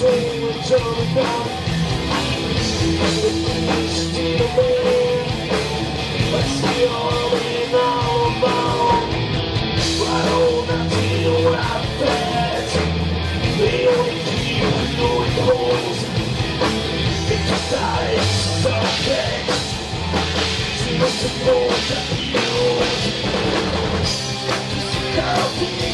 say it's all about The things still there I see all in all about I don't I what I felt They only keep doing holes Because I suspect To support the heroes Just a copy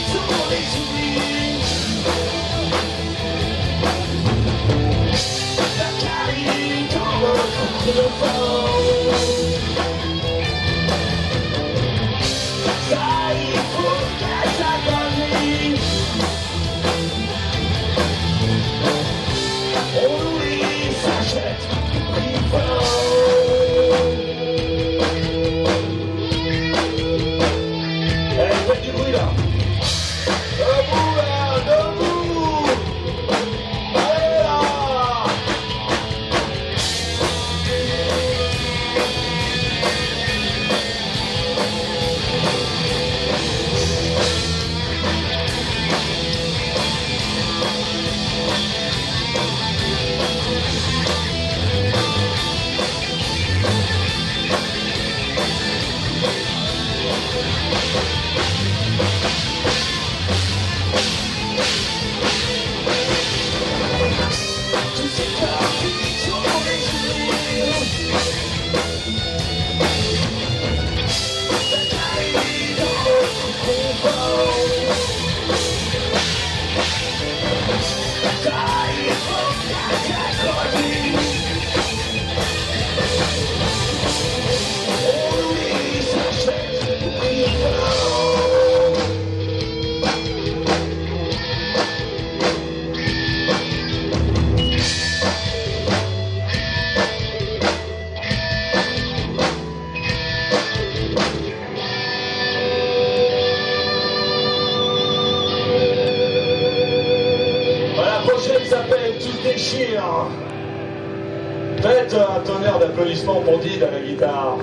Faites un tonnerre d'applaudissements pour Did à la guitare.